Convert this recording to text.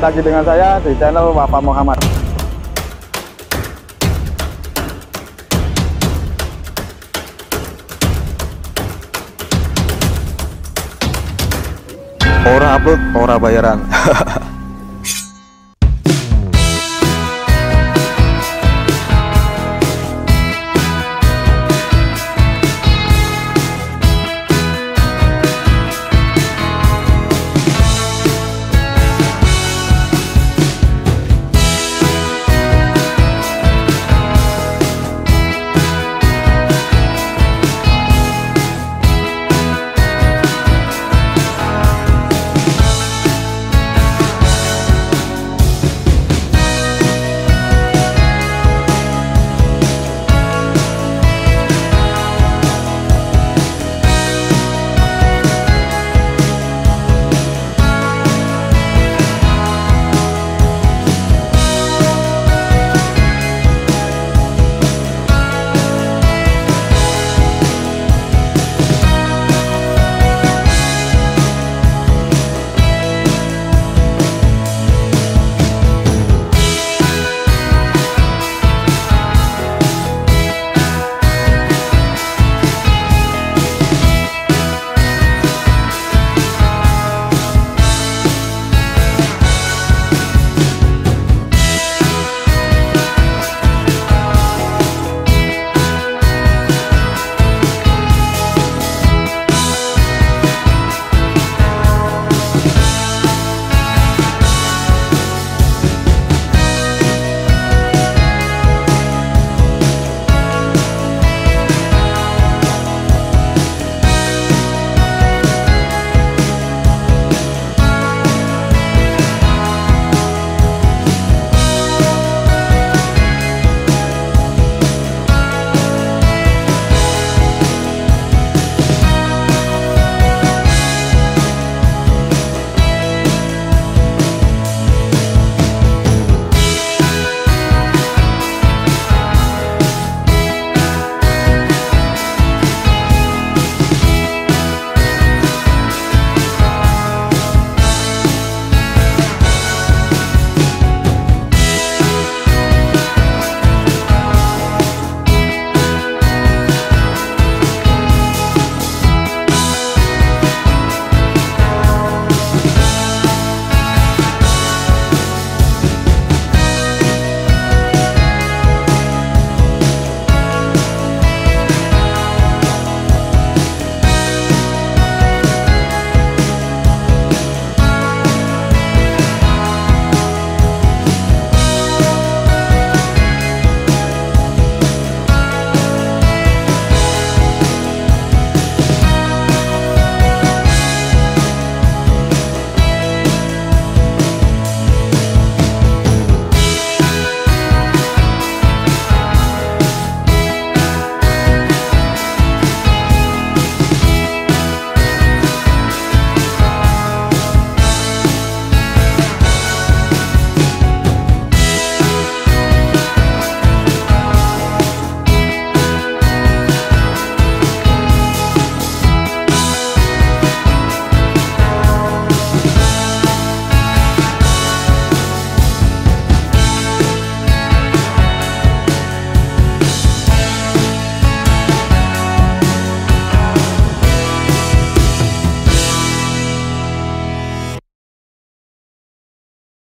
lagi dengan saya di channel Wafa Muhammad. Ora upload, ora bayaran.